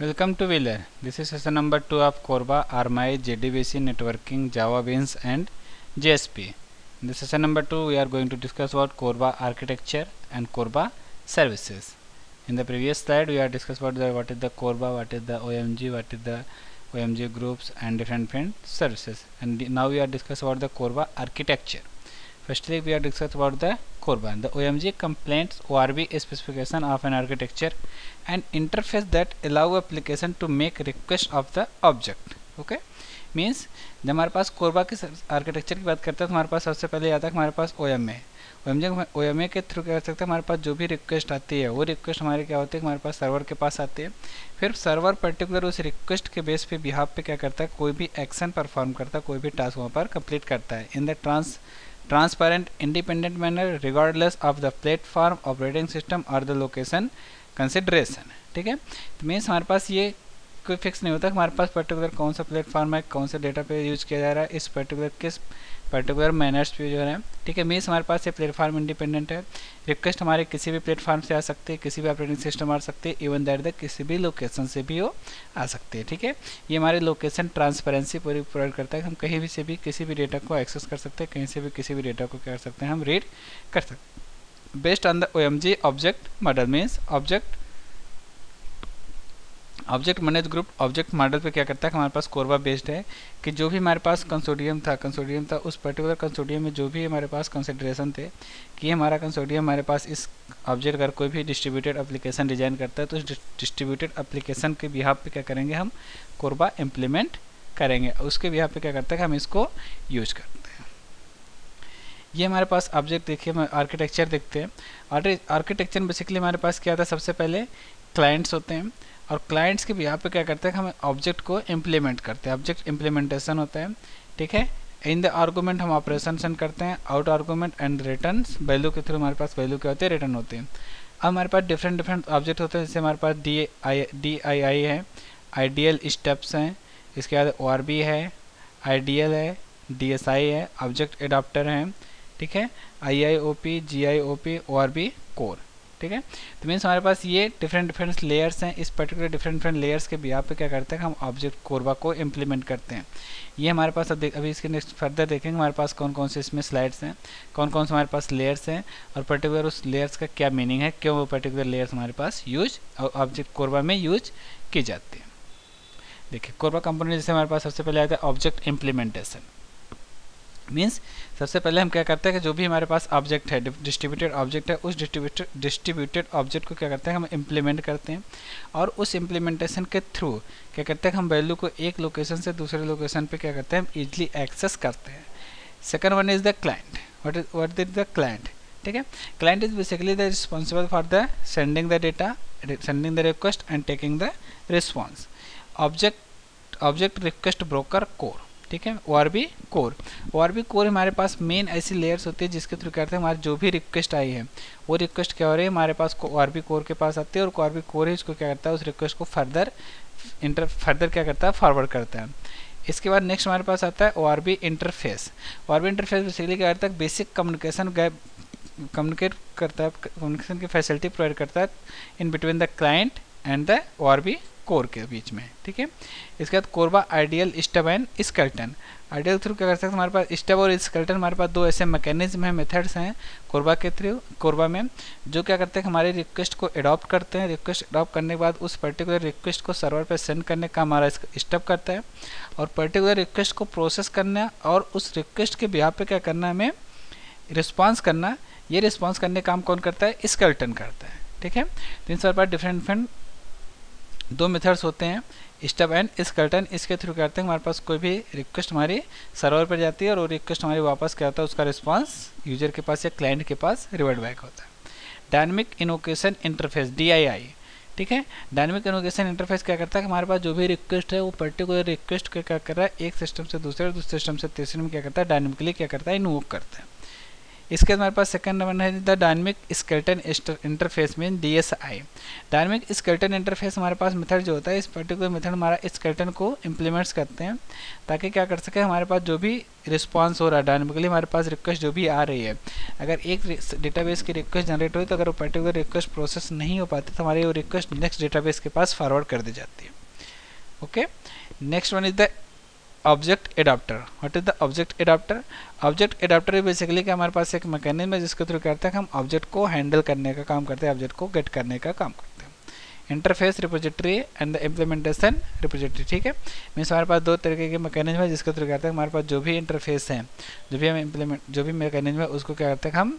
Welcome to Wheeler. This is session number 2 of Corba, RMI, JDBC, Networking, Java Beans and JSP. In the session number 2 we are going to discuss about Corba architecture and Corba services. In the previous slide we are discussed about the, what is the Corba, what is the OMG, what is the OMG groups and different different services and now we are discuss about the Corba architecture. Firstly we are discuss about the Corba. The OMG complaints ORB specification of an architecture and interface that allow application to make request of the object. Okay? Means जब हमारे पास कोरबा की architecture की बात करते हैं तो हमारे पास सबसे पहले आता है हमारे पास O M A O M J O M A के थ्रू क्या कर सकते हैं? हमारे पास जो भी रिक्वेस्ट आती है, वो रिक्वेस्ट हमारे क्या होती है? हमारे पास सर्वर के पास आती है। फिर सर्वर पर्टिकुलर उस रिक्वेस्ट के बेस पे बिहाफ पे क्या करता है? कोई भी एक्शन परफॉर्म करता है, कोई भी टास्क वहाँ पर कंप्लीट करता है। In the trans transparent independent manner regardless of the platform operating system और द लोकेशन कंसिड्रेशन ठीक है? तो मीन्स हमारे पास ये कोई फिक्स नहीं होता। हमारे पास पर्टिकुलर कौन सा प्लेटफॉर्म है, कौन सा डेटा पे यूज़ किया जा रहा है, इस पर्टिकुलर किस पर्टिकुलर मैनर्स पे जो है ठीक है मीन्स हमारे पास ये प्लेटफॉर्म इंडिपेंडेंट है। रिक्वेस्ट हमारे किसी भी प्लेटफॉर्म से आ सकती है, किसी भी ऑपरेटिंग सिस्टम आ सकती है इवन दैट द किसी भी लोकेशन से भी वो आ सकती है। ठीक है, ये हमारे लोकेशन ट्रांसपेरेंसी पूरी प्रोवाइड करता है हम कहीं भी से भी किसी भी डेटा को एक्सेस कर सकते हैं, कहीं से भी किसी भी डेटा को कर सकते हैं, हम रीड कर सकते based on the O M G object model means object object manage group object model पे क्या करता है? हमारे पास कोरबा बेस्ड है कि जो भी हमारे पास कंसोडियम था कंसोडियम था, उस पर्टिकुलर कंसोडियम में जो भी हमारे पास कंसिड्रेशन थे, कि हमारा कंसोडियम हमारे पास इस ऑब्जेक्ट अगर कोई भी डिस्ट्रीब्यूटेड एप्लीकेशन डिज़ाइन करता है तो उस डिस्ट्रीब्यूटेड एप्लीकेशन के बिहाब पे क्या करेंगे हम? कोरबा इम्प्लीमेंट करेंगे। उसके बिहाब पे क्या करता है हम इसको यूज़ करते हैं। ये हमारे पास ऑब्जेक्ट देखिए, हम आर्किटेक्चर देखते हैं। आर्किटेक्चर बेसिकली हमारे पास क्या था? सबसे पहले क्लाइंट्स होते हैं। और क्लाइंट्स के भी, यहाँ पे क्या करते हैं, हम ऑब्जेक्ट को इम्प्लीमेंट करते हैं। ऑब्जेक्ट इम्प्लीमेंटेशन होता है, ठीक है? इन द आर्गूमेंट हम ऑपरेशन सेंड करते हैं out argument and return value के थ्रू हमारे पास वैल्यू क्या होते हैं? रिटर्न होते हैं। अब हमारे पास डिफरेंट डिफरेंट ऑब्जेक्ट होते हैं, जैसे हमारे पास डी आई डी आई आई है आइडियल स्टेप्स हैं, इसके बाद ओ आर बी है आइडियल है डी एस आई है ऑब्जेक्ट एडाप्टर हैं, ठीक है? I I O P G I O P O R B core ठीक है? तो मीन्स हमारे पास ये डिफरेंट डिफरेंट लेयर्स हैं। इस पर्टिकुलर डिफरेंट डिफरेंट लेयर्स के बिहार पे क्या करते हैं? हम ऑब्जेक्ट कोरबा को इम्प्लीमेंट करते हैं। ये हमारे पास अब अभी इसके नेक्स्ट फर्दर देखेंगे हमारे पास कौन कौन से इसमें स्लाइड्स हैं कौन कौन से हमारे पास लेयर्स हैं और पर्टिकुलर उस लेयर्स का क्या मीनिंग है, क्यों वो पर्टिकुलर लेयर्स हमारे पास यूज़ और ऑब्जेक्ट कोरबा में यूज़ की जाती है। देखिए, कोरबा कंपोनेंट जैसे हमारे पास सबसे पहले आता है ऑब्जेक्ट इम्प्लीमेंटेशन मीन्स सबसे पहले हम क्या करते हैं कि जो भी हमारे पास ऑब्जेक्ट है डिस्ट्रीब्यूटेड ऑब्जेक्ट है, उस डिस्ट्रीब्यूटेड डिस्ट्रीब्यूटेड ऑब्जेक्ट को क्या करते हैं हम इम्प्लीमेंट करते हैं और उस इम्प्लीमेंटेशन के थ्रू क्या करते हैं हम वैल्यू को एक लोकेशन से दूसरे लोकेशन पे क्या करते हैं, हम इजली एक्सेस करते हैं। Second one is the client what is what is the client ठीक है? Client is basically the responsible for the sending the data sending the request and taking the response object object request broker core ठीक है? O R B core O core हमारे पास main ऐसी layers होती है जिसके थ्रू क्या करते हैं हमारे जो भी रिक्वेस्ट आई है। वो रिक्वेस्ट क्या हो रही है? हमारे पास ओ आर बी कोर के पास आती है और ओ कोर ही उसको क्या करता है? उस रिक्वेस्ट को फर्दर इंटर फर्दर क्या करता है? फॉरवर्ड करता है। इसके बाद नेक्स्ट हमारे पास आता है O R interface O R B interface basically क्या करता है? बेसिक कम्युनिकेशन गैप कम्युनिकेट करता है कम्युनिकेशन की फैसिलिटी प्रोवाइड करता है in between the client and the O R B core के बीच में, ठीक है? इसके बाद CORBA IDL stub and skeleton. IDL through क्या कर सकते हैं? हमारे पास स्टब और स्कल्टन, हमारे पास दो ऐसे मैकेनिज्म हैं मेथड्स हैं, कोरबा के थ्रू, कोरबा में, जो क्या करते हैं हमारे रिक्वेस्ट को अडॉप्ट करते हैं। रिक्वेस्ट अडॉप्ट करने के बाद उस पर्टिकुलर रिक्वेस्ट को सर्वर पर सेंड करने का हमारा स्टब करता है। और पर्टिकुलर रिक्वेस्ट को प्रोसेस करना और उस रिक्वेस्ट के बिहार पे क्या करना हमें रिस्पॉन्स करना। ये रिस्पॉन्स करने काम कौन करता है? स्कल्टन करता है, ठीक है? तो इन सब पर डिफरेंट डिफरेंट दो मेथड्स होते हैं। स्टब एंड स्कल्टन इसके थ्रू करते हैं, हमारे पास कोई भी रिक्वेस्ट हमारी सर्वर पर जाती है और वो रिक्वेस्ट हमारी वापस क्या होता है, उसका रिस्पांस यूज़र के पास या क्लाइंट के पास रिवर्ट बैक होता है। डायनमिक इनोकेशन इंटरफेस डीआईआई ठीक है? डायनमिक इनोकेशन इंटरफेस क्या करता है हमारे पास जो भी रिक्वेस्ट है, वो पर्टिकुलर रिक्वेस्ट क्या कर रहा है, एक सिस्टम से दूसरे दूसरे सिस्टम से तीसरे में क्या करता है डायनमिकली क्या करता है इन्वोक करता है। इसके बाद हमारे पास सेकंड नंबर है the dynamic skeleton interface mean D S I dynamic skeleton interface हमारे पास मेथड जो होता है, इस पर्टिकुलर मेथड हमारा स्केल्टन को इम्प्लीमेंट्स करते हैं, ताकि क्या कर सके, हमारे पास जो भी रिस्पॉन्स हो रहा है डायनेमिकली हमारे पास रिक्वेस्ट जो भी आ रही है, अगर एक डेटाबेस की रिक्वेस्ट जनरेट हुई तो अगर वो पर्टिकुलर रिक्वेस्ट प्रोसेस नहीं हो पाती तो हमारी वो रिक्वेस्ट नेक्स्ट डेटाबेस के पास फॉरवर्ड कर दी जाती है। Okay next one is the object adapter what is the object adapter object adapter basically कि हमारे पास एक मैकेनिज्म है जिसके थ्रू करते हैं हम ऑब्जेक्ट को हैंडल करने का काम करते हैं ऑब्जेक्ट को गेट करने का काम करते हैं। Interface repository and the implementation repository ठीक है? मीन्स हमारे पास दो तरीके के मैकेनिज्म है जिसके थ्रू करते हैं हमारे पास जो भी इंटरफेस है, जो भी हम इम्प्लीमेंट जो भी मैकेनिज्म है, उसको क्या करते हैं हम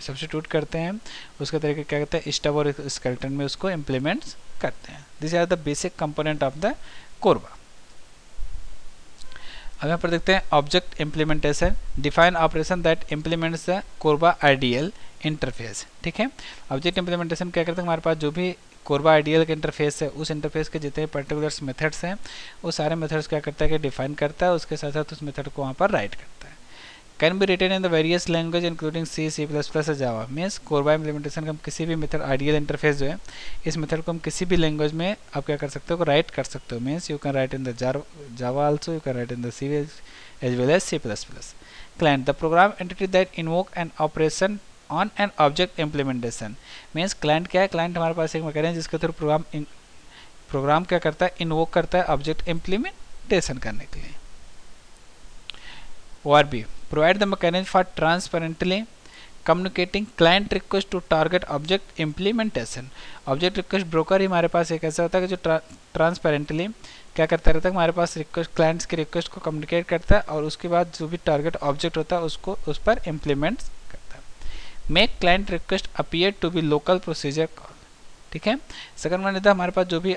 सब्सिट्यूट करते हैं। उसके तरीके क्या करते हैं? स्टब और स्केल्टन में उसको इम्प्लीमेंट्स करते हैं। This are the basic component of the CORBA अब यहाँ पर देखते हैं object implementation define operation that implements the CORBA IDL interface ठीक है? ऑब्जेक्ट इम्प्लीमेंटेशन क्या करते हैं? हमारे पास जो भी कोरबा आइडियल का इंटरफेस है, उस इंटरफेस के जितने पर्टिकुलर्स मेथड्स हैं, वो सारे मेथड्स क्या करता है कि डिफाइन करता है, उसके साथ साथ उस मेथड को वहाँ पर राइट करता है। Can be written in the various language including C C plus plus Java means CORBA implementation का हम किसी भी मेथड आइडियल इंटरफेस जो है, इस मेथड को हम किसी भी लैंग्वेज में आप क्या कर सकते हो राइट कर सकते हो. Means you can write in the Java also you can write in the C as well as C plus plus client, the program entity that invoke an operation on an object implementation. Means, client क्या है? Client हमारे पास एक mechanism जिसके through programme programme क्या करता है? Invoke करता है ऑब्जेक्ट इम्प्लीमेंटेशन करने के लिए. ORB provide the mechanism for transparently communicating client request to target object implementation object request broker ही हमारे पास एक ऐसा होता है कि जो ट्रांसपेरेंटली क्या करता रहता है हमारे पास रिक्वेस्ट क्लाइंट्स की रिक्वेस्ट को कम्युनिकेट करता है और उसके बाद जो भी टारगेट ऑब्जेक्ट होता है उसको उस पर इम्प्लीमेंट करता है। Make client request appear to be local procedure call ठीक है? सेकंड वन रहता हमारे पास जो भी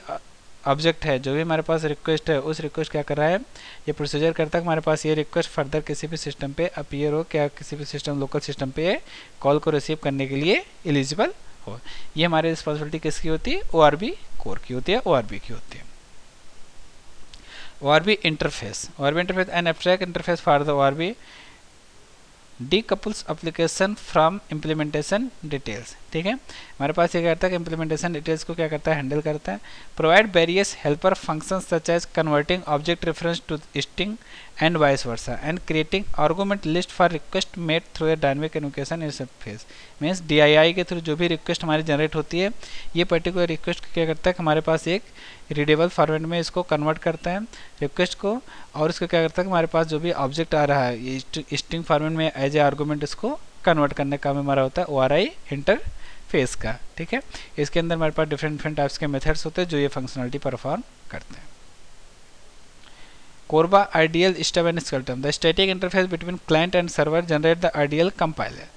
ऑब्जेक्ट है, जो भी हमारे पास रिक्वेस्ट है, उस रिक्वेस्ट क्या कर रहा है? ये प्रोसीजर करता है हमारे पास ये रिक्वेस्ट फर्दर किसी भी सिस्टम पे अपीयर हो, क्या किसी भी सिस्टम लोकल सिस्टम पे कॉल को रिसीव करने के लिए एलिजिबल हो। ये हमारी रिस्पॉन्सिबिलिटी किसकी होती है? ओ कोर की होती है ओ की होती है। O interface O interface and abstract interface for the O decouples application from implementation details ठीक है? हमारे पास ये कहता है कि इम्प्लीमेंटेशन डिटेल्स को क्या करता है? हैंडल करता है। Provide various helper function such as converting object reference to string and vice versa and creating argument list for request made through a dynamic invocation interface means D के through जो भी request हमारी generate होती है, ये particular request क्या करता है हमारे पास एक रीडेबल फॉर्मेट में इसको कन्वर्ट करता है रिक्वेस्ट को, और इसको क्या करता है हमारे पास जो भी ऑब्जेक्ट आ रहा है स्ट्रिंग फॉर्मेट में एज ए आर्गूमेंट इसको कन्वर्ट करने का काम हमारा होता है O R I interface का, ठीक है? इसके अंदर हमारे पास डिफरेंट डिफरेंट टाइप्स के मेथड्स होते हैं जो ये फंक्शनलिटी परफॉर्म करते हैं। CORBA IDL stub and skeleton the static interface between client and server generate the IDL compiler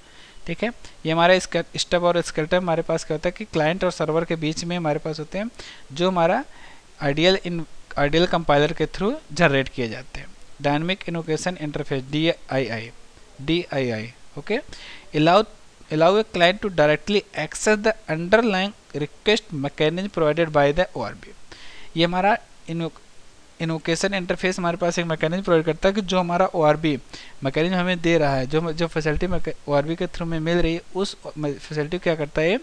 ठीक है? ये हमारा स्टेप और स्केल्टन हमारे पास क्या होता है कि क्लाइंट और सर्वर के बीच में हमारे पास होते हैं, जो हमारा आइडियल इन आइडियल कंपाइलर के थ्रू जनरेट किए जाते हैं। Dynamic invocation interface D I I D I I okay allow allow a client to directly access the underlying request mechanism provided by the ORB ये हमारा इनोकेशन interface हमारे पास एक mechanism provide करता है कि जो हमारा ओ आर बी मैकेनिज्म हमें दे रहा है, जो जो फैसिलिटी ओ आर बी के थ्रू में मिल रही है, उस फैसिलिटी क्या करता है?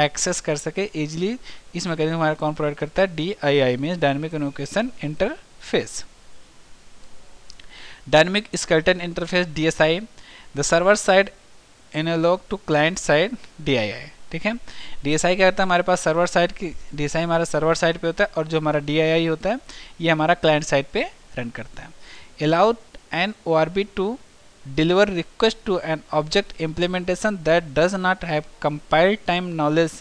एक्सेस कर सके इजिली इस मैकेनिज्म हमारा कौन प्रोवाइड करता है? D I I mean dynamic invocation interface dynamic skeleton interface D S I the server side analog to client side D ठीक है? डी एस आई क्या होता है? हमारे पास सर्वर साइड की डी एस आई हमारा सर्वर साइड पे होता है और जो हमारा डी आई आई होता है, ये हमारा क्लाइंट साइड पे रन करता है। Allowed an O R B to deliver request to an object implementation that does not have compiled time knowledge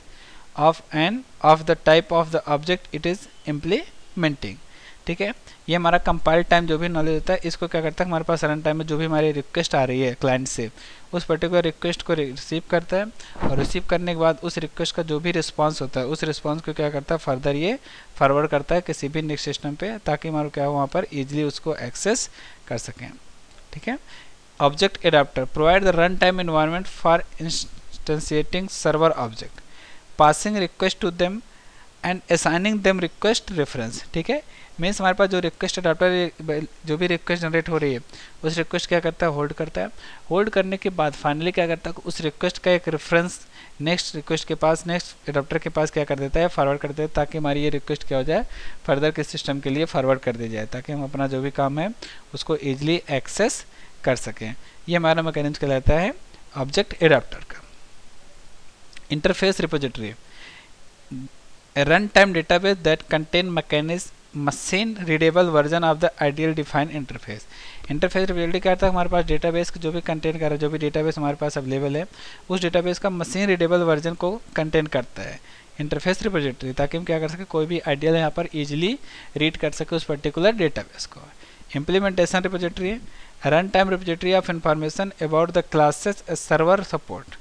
of an, of the type of the object it is implementing, ठीक है? ये हमारा compile time जो भी knowledge होता है, इसको क्या करता है? हमारे पास रन टाइम में जो भी हमारी रिक्वेस्ट आ रही है क्लाइंट से उस पर्टिकुलर रिक्वेस्ट को रिसीव करता है और रिसीव करने के बाद उस रिक्वेस्ट का जो भी रिस्पॉन्स होता है, उस रिस्पॉन्स को क्या करता है? फर्दर ये फॉरवर्ड करता है किसी भी नेक्स्ट सिस्टम पे ताकि हमारा क्या हो, वहाँ पर ईजिली उसको एक्सेस कर सकें। ठीक है? Object adapter provide the run time environment for instantiating server object passing request to them and assigning them request reference ठीक है? मीन्स हमारे पास जो रिक्वेस्ट अडाप्टर जो भी रिक्वेस्ट जनरेट हो रही है, उस रिक्वेस्ट क्या करता है? होल्ड करता है। होल्ड करने के बाद फाइनली क्या करता है? उस रिक्वेस्ट का एक रेफरेंस नेक्स्ट रिक्वेस्ट के पास नेक्स्ट अडाप्टर के पास क्या कर देता है? फॉरवर्ड कर देता है ताकि हमारी ये रिक्वेस्ट क्या हो जाए? फर्दर के सिस्टम के लिए फॉरवर्ड कर दी जाए, ताकि हम अपना जो भी काम है, उसको ईजिली एक्सेस कर सकें। ये हमारा मैकेनिज्म कहलाता है ऑब्जेक्ट एडाप्टर का। Interface repository run time database that contain mechanism machine readable version of the IDL defined interface interface रिपेबिलिटी क्या था हमारे पास डेटाबेस जो भी कंटेंट कर रहा है, जो भी डेटाबेस हमारे पास अवेलेबल है, उस डेटाबेस का मशीन रीडेबल वर्जन को कंटेंट करता है। इंटरफेस रिपोजिटरी ताकि हम क्या कर सके, कोई भी आइडियल यहाँ पर इजीली रीड कर सके उस पर्टिकुलर डेटाबेस को। Implementation repository run time repository of information about the classes server support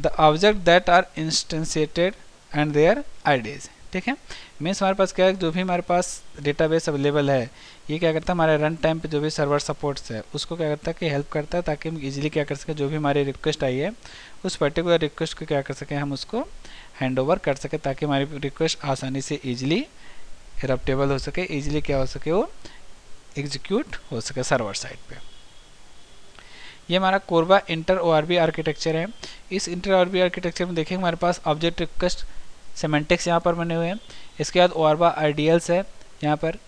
the object that are instantiated and their IDs ठीक है? मीन्स हमारे पास क्या है? जो भी हमारे पास डेटाबेस अवेलेबल है, ये क्या करता है? हमारे रन टाइम पे जो भी सर्वर सपोर्ट्स है, उसको क्या करता है कि हेल्प करता है ताकि हम इजीली क्या कर सकें? जो भी हमारी रिक्वेस्ट आई है, उस पर्टिकुलर रिक्वेस्ट को क्या कर सकें? हम उसको हैंड ओवर कर सकें ताकि हमारी रिक्वेस्ट आसानी से ईजिली एडप्टेबल हो सके ईजिली क्या हो सके? वो एग्जीक्यूट हो सके सर्वर साइड पे। ये हमारा कोरबा इंटर ओ आर्किटेक्चर है। इस इंटर ओ आर्किटेक्चर में देखिए हमारे पास ऑब्जेक्ट रिक्वेस्ट सेमेंटिक्स यहाँ पर बने हुए हैं। इसके बाद ओआरबा आइडियल्स है यहाँ पर।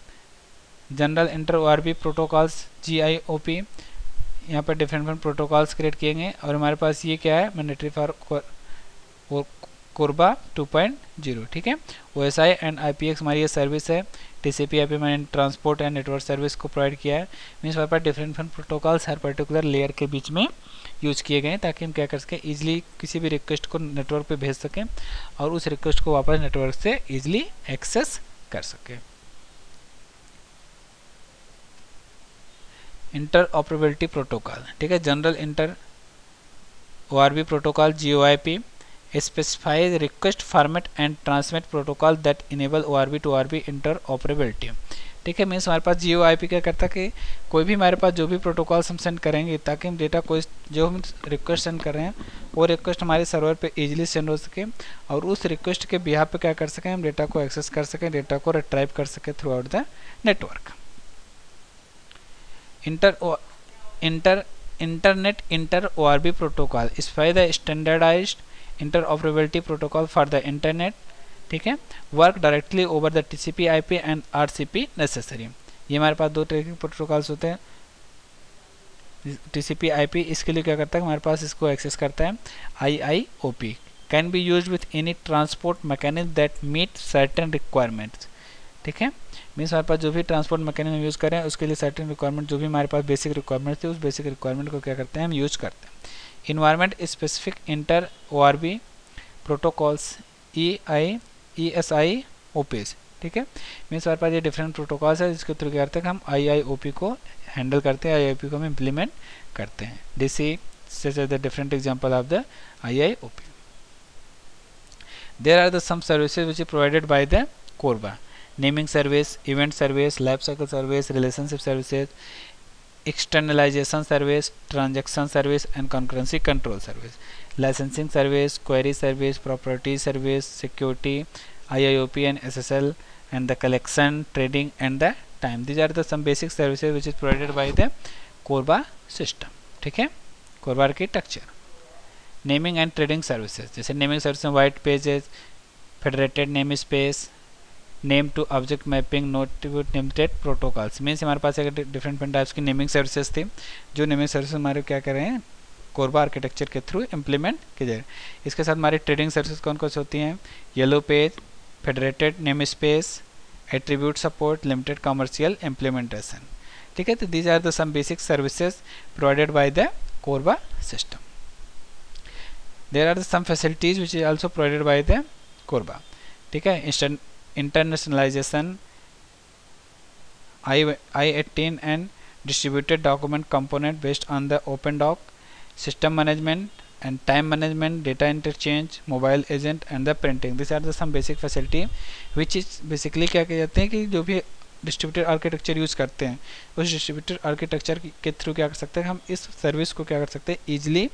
General inter O R B protocols G I O P यहाँ पर डिफरेंट डिफरेंट प्रोटोकॉल्स क्रिएट किए गए और हमारे पास ये क्या है? मैंडेटरी फॉर कोरबा 2.0 ठीक है? O S I and I P X हमारी ये सर्विस है। T C P I P मैंने ट्रांसपोर्ट एंड नेटवर्क सर्विस को प्रोवाइड किया है। मीन्स हमारे पास डिफरेंट डिफरेंट प्रोटोकॉल्स हर पर्टिकुलर लेयर के बीच में यूज़ किए गए ताकि हम क्या कर सकें ईजिली किसी भी रिक्वेस्ट को नेटवर्क पे भेज सकें और उस रिक्वेस्ट को वापस नेटवर्क से ईजिली एक्सेस कर सकें। इंटर ऑपरेबिलिटी प्रोटोकॉल ठीक है? General inter O R B protocol G O I P specifies request format and transmit protocol that enable ORB to ORB interoperability. ठीक है मीन्स हमारे पास जियो आई पी क्या करता कि कोई भी हमारे पास जो भी प्रोटोकॉल्स हम सेंड करेंगे, ताकि हम डेटा कोई जो हम रिक्वेस्ट सेंड कर रहे हैं, वो रिक्वेस्ट हमारे सर्वर पे इजीली सेंड हो सके और उस रिक्वेस्ट के बिहार पे क्या कर सकें, हम डेटा को एक्सेस कर सकें डेटा को रिट्राइव कर सकें throughout the network inter inter internet inter O R B protocol is the standardized interoperability protocol for the internet, ठीक है? Work directly over the T C P I P and R C P necessary ये हमारे पास दो तरह के protocols होते हैं। T C P I P इसके लिए क्या करता है? हमारे पास इसको एक्सेस करता है। I I O P can be use with any transport mechanism that meet certain requirements ठीक है? मीन्स हमारे पास जो भी ट्रांसपोर्ट मैकेनिज्म यूज़ करें उसके लिए सर्टन रिक्वायरमेंट जो भी हमारे पास बेसिक रिक्वायरमेंट थे, उस बेसिक रिक्वायरमेंट को क्या करते हैं? हम यूज़ करते हैं। Environment specific inter O R B protocols E I E S I O P S ठीक है? मीन्स हमारे पास ये डिफरेंट प्रोटोकॉल्स है, जिसके थ्रू क्या करते हैं हम आई आई ओ पी को हैंडल करते हैं आई आई ओ पी को हम इम्प्लीमेंट करते हैं। D C such as the different example of the I I O P there are the some services which is provided by the CORBA naming service event service life cycle service relationship services externalization service, transaction service and concurrency control service, licensing service, query service, property service, security, IIOP and SSL and the collection, trading and the time. These are the some basic services which is provided by the Corba system. ठीक है CORBA architecture naming and trading services जैसे naming service में pages federated name space name to object mapping native limited protocols means हमारे पास एक different types की naming services थी, जो नेमिंग सर्विस हमारे क्या कर रहे हैं? कोरबा आर्किटेक्चर के थ्रू इम्प्लीमेंट की जाए इसके साथ हमारी ट्रेडिंग सर्विसेज़ कौन कौन सी होती हैं? Yellow page federated name space attribute support limited commercial implementation ठीक है तो these are the some basic services provided by the CORBA system there are the some facilities which is also provided by the CORBA ठीक है instant internationalization I, I18 and distributed document component based on the OpenDoc system management and time management data interchange mobile agent and the printing these are the some basic facility which is basically क्या कहते जाते हैं कि जो भी distributed architecture use करते हैं उस डिस्ट्रीब्यूटेड आर्किटेक्चर के थ्रू क्या कर सकते हैं हम इस सर्विस को क्या कर सकते हैं ईजिली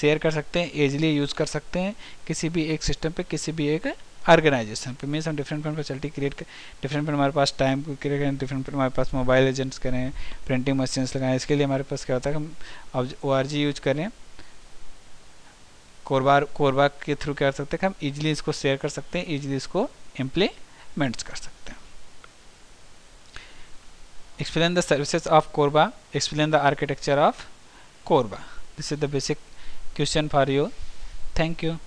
शेयर कर सकते हैं ईजिली यूज़ कर सकते हैं किसी भी एक सिस्टम पे किसी भी एक ऑर्गेनाइजेशन पे मीन्स हम डिफरेंट डिफरेंट फैसिलिटी क्रिएट कर डिफरेंट हमारे पास टाइम को क्रिएट करें डिफरेंट हमारे पास मोबाइल एजेंट्स करें प्रिंटिंग मशीन्स लगाएँ, इसके लिए हमारे पास क्या होता है हम ओ आर जी यूज़ करें कोरबा कोरबा के थ्रू क्या कर सकते हैं हम इजीली इसको शेयर कर सकते हैं इजीली इसको इम्प्लीमेंट्स कर सकते हैं। Explain the services of Korba explain the architecture of Korba this is the basic question for you. Thank you.